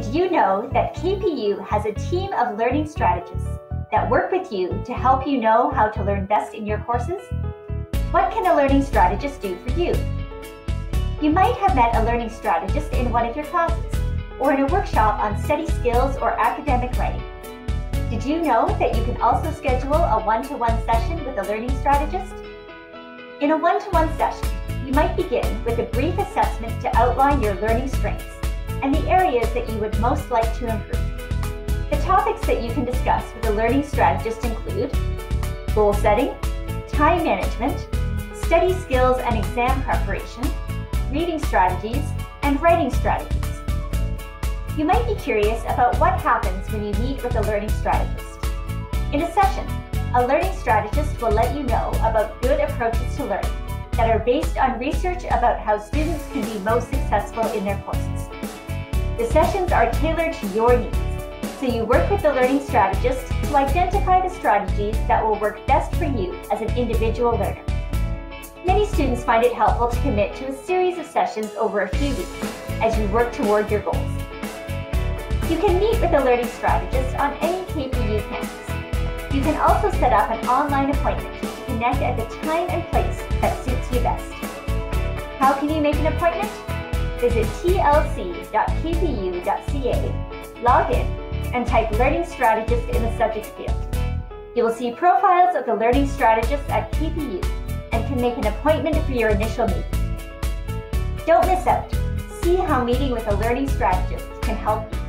Did you know that KPU has a team of learning strategists that work with you to help you know how to learn best in your courses? What can a learning strategist do for you? You might have met a learning strategist in one of your classes or in a workshop on study skills or academic writing. Did you know that you can also schedule a one-to-one session with a learning strategist? In a one-to-one session, you might begin with a brief assessment to outline your learning strengths and the areas that you would most like to improve. The topics that you can discuss with a learning strategist include goal setting, time management, study skills and exam preparation, reading strategies, and writing strategies. You might be curious about what happens when you meet with a learning strategist. In a session, a learning strategist will let you know about good approaches to learning that are based on research about how students can be most successful in their courses. The sessions are tailored to your needs, so you work with the learning strategist to identify the strategies that will work best for you as an individual learner. Many students find it helpful to commit to a series of sessions over a few weeks as you work toward your goals. You can meet with a learning strategist on any KPU campus. You can also set up an online appointment to connect at the time and place that suits you best. How can you make an appointment? Visit tlc.kpu.ca, log in, and type Learning Strategist in the subject field. You will see profiles of the learning strategists at KPU and can make an appointment for your initial meeting. Don't miss out. See how meeting with a learning strategist can help you.